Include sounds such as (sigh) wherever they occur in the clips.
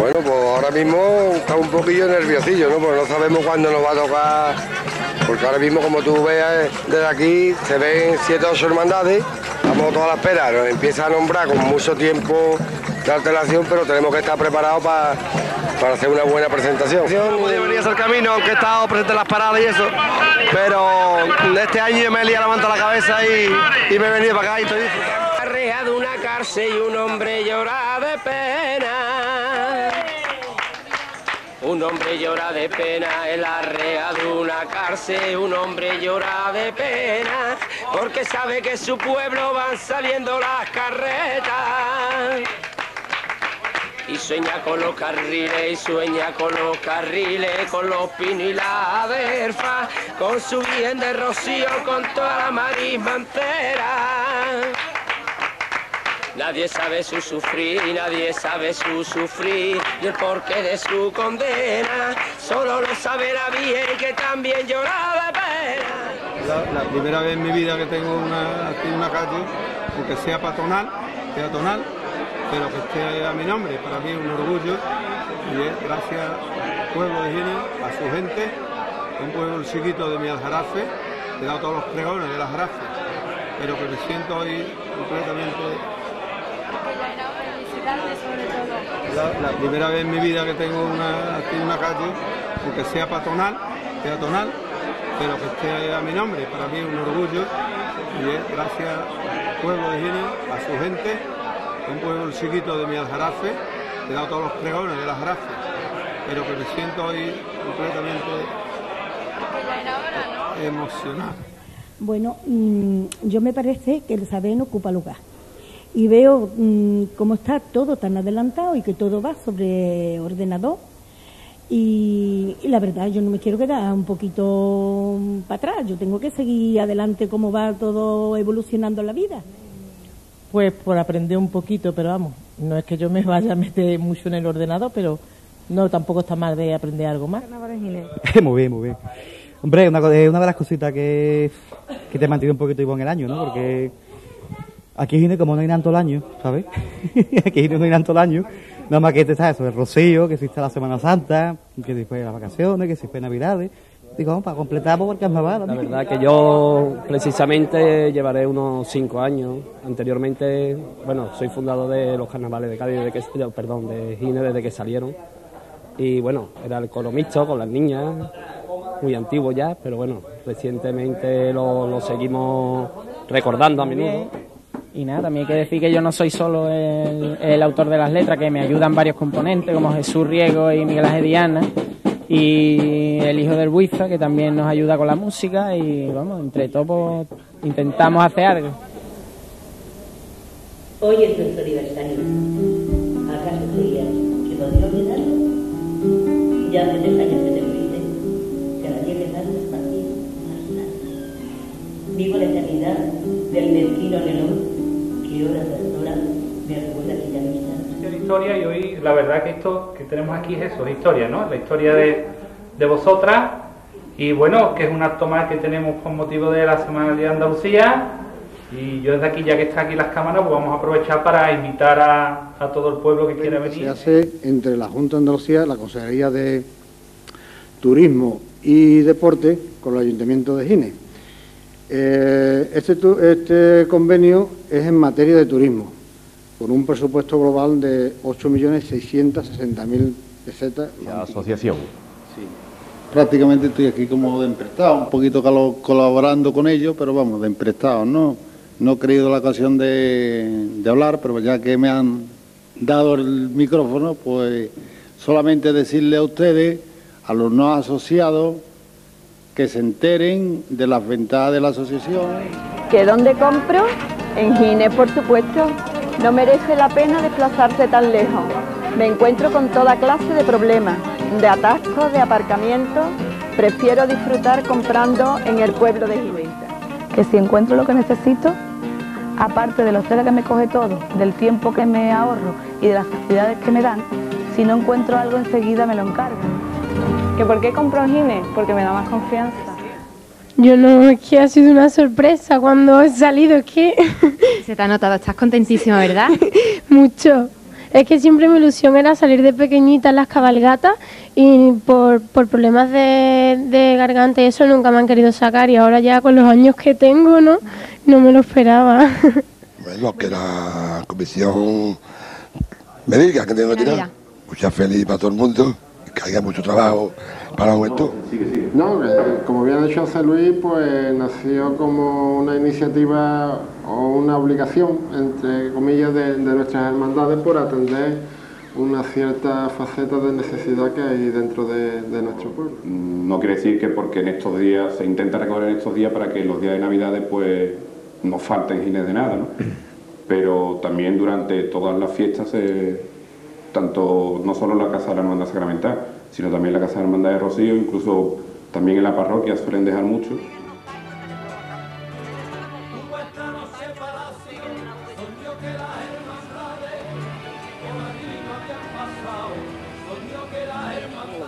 Bueno, pues ahora mismo está un poquillo nerviosillo, ¿no? Porque no sabemos cuándo nos va a tocar, porque ahora mismo, como tú ves desde aquí, se ven siete o ocho hermandades, estamos toda la espera, nos empieza a nombrar con mucho tiempo de alteración, pero tenemos que estar preparados para, para hacer una buena presentación. Venir el camino, aunque he estado presente en las paradas y eso, pero este año me he liado la cabeza y, y me he venido para acá y estoy y un hombre llora de pena. Un hombre llora de pena en la reja de una cárcel, un hombre llora de pena, porque sabe que su pueblo van saliendo las carretas. Y sueña con los carriles, y sueña con los carriles, con los pinos y la verfa, con su bien de rocío, con toda la marisma entera. Nadie sabe su sufrir, nadie sabe su sufrir y el porqué de su condena. Solo lo sabe la Virgen que también llora de pena. La, primera vez en mi vida que tengo una, una calle, aunque sea patronal, peatonal, pero que esté a mi nombre, para mí es un orgullo y es gracias al pueblo de Gine, a su gente, un pueblo chiquito de mi aljarafe, he dado todos los pregones del aljarafe, pero que me siento hoy completamente la, primera vez en mi vida que tengo una, aquí una calle, aunque sea patronal, peatonal, pero que esté a mi nombre, para mí es un orgullo y es gracias al pueblo de Gine, a su gente, un pueblo chiquito de mi aljarafe, he dado todos los pregones del aljarafe, pero que me siento hoy completamente emocionado. Bueno, mm, yo me parece que el saber ocupa lugar y veo mm, cómo está todo tan adelantado y que todo va sobre ordenador. Y, la verdad, yo no me quiero quedar un poquito mm, para atrás, yo tengo que seguir adelante cómo va todo evolucionando la vida. Pues por aprender un poquito, pero vamos, no es que yo me vaya a meter mucho en el ordenador, pero no tampoco está mal de aprender algo más. (laughs) muy bien, muy bien. Hombre, una, una de las cositas que, que te mantenido un poquito igual en el año, ¿no? Porque Aquí viene como no hay tanto el año, ¿sabes? (laughs) Aquí no hay tanto el año. Nada más que este está eso, el rocío, que existe la Semana Santa, que después las vacaciones, que después Navidades. Digo, vamos, para completar por el carnaval. La verdad que yo precisamente llevaré unos cinco años. Anteriormente, bueno, soy fundador de los carnavales de Cádiz, desde que, perdón, de Gine desde que salieron. Y bueno, era el coro mixto con las niñas, muy antiguo ya, pero bueno, recientemente lo, lo seguimos recordando a menudo. Y nada, también hay que decir que yo no soy solo el, autor de las letras, que me ayudan varios componentes, como Jesús Riego y Miguel Ángel Diana, y el hijo del Buiza, que también nos ayuda con la música, y vamos, entre todos pues, intentamos hacer algo. Hoy es nuestro aniversario. ¿Acaso creías que podría olvidarlo? Ya hace tres años que te día que tardas para ti más. Vivo la eternidad del la historia y hoy la verdad que esto que tenemos aquí es eso, es historia, ¿no? La historia de, de vosotras y bueno, que es un acto más que tenemos con motivo de la Semana de Andalucía y yo desde aquí, ya que está aquí las cámaras, pues vamos a aprovechar para invitar a, a todo el pueblo que quiera venir. Se hace entre la Junta de Andalucía, la Consejería de Turismo y Deporte con el Ayuntamiento de Gine. Eh, este, este convenio es en materia de turismo con un presupuesto global de 8.660.000 pesetas. La asociación. Sí. Prácticamente estoy aquí como de emprestado, un poquito colaborando con ellos, pero vamos, de emprestado, ¿no? No he creído la ocasión de, de hablar, pero ya que me han dado el micrófono, pues solamente decirle a ustedes, a los no asociados, que se enteren de las ventajas de la asociación. ¿Que dónde compro? En Gine, por supuesto. No merece la pena desplazarse tan lejos. Me encuentro con toda clase de problemas, de atascos, de aparcamiento. Prefiero disfrutar comprando en el pueblo de Gine. Que si encuentro lo que necesito, aparte de los hotel que me coge todo, del tiempo que me ahorro y de las facilidades que me dan, si no encuentro algo enseguida me lo encargo. ¿Que por qué compro en Gine? Porque me da más confianza. Yo no, es que ha sido una sorpresa cuando he salido, es que... (laughs) Se te ha notado, estás contentísima, ¿verdad? (laughs) Mucho. Es que siempre mi ilusión era salir de pequeñita en las cabalgatas y por, por problemas de, de garganta y eso nunca me han querido sacar y ahora ya con los años que tengo, ¿no? No me lo esperaba. (laughs) Bueno, que la comisión me diga que tengo que tirar. Mucha feliz para todo el mundo, que haya mucho trabajo para la juventud. No, como bien ha dicho José Luis, pues nació como una iniciativa o una obligación, entre comillas, de, de nuestras hermandades por atender una cierta faceta de necesidad que hay dentro de, de nuestro pueblo. No quiere decir que porque en estos días se intenta recoger en estos días para que los días de Navidades pues no falten gines de nada, ¿no? (clears throat) Pero también durante todas las fiestas, eh, tanto no solo la Casa de la Hermandad Sacramental, sino también la Casa de la Hermandad de Rocío, incluso también en la parroquia suelen dejar mucho.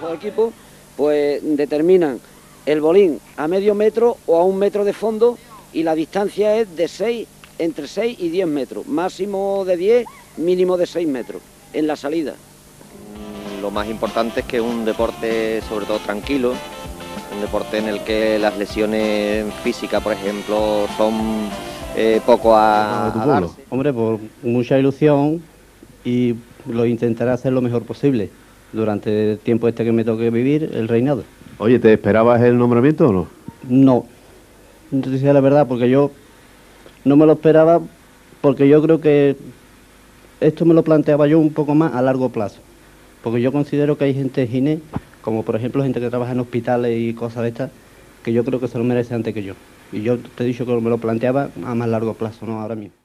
Los equipos pues determinan el bolín a medio metro o a un metro de fondo y la distancia es de 6, entre 6 y 10 metros, máximo de 10, mínimo de 6 metros en la salida. Lo más importante es que es un deporte sobre todo tranquilo, un deporte en el que las lesiones físicas, por ejemplo, son eh, poco a, a darse. Hombre, por mucha ilusión y lo intentaré hacer lo mejor posible durante el tiempo este que me toque vivir, el reinado. Oye, ¿te esperabas el nombramiento o no? No, no te decía la verdad, porque yo no me lo esperaba, porque yo creo que esto me lo planteaba yo un poco más a largo plazo. Porque yo considero que hay gente gine, como por ejemplo gente que trabaja en hospitales y cosas de estas, que yo creo que se lo merece antes que yo. Y yo te he dicho que me lo planteaba a más largo plazo, no ahora mismo.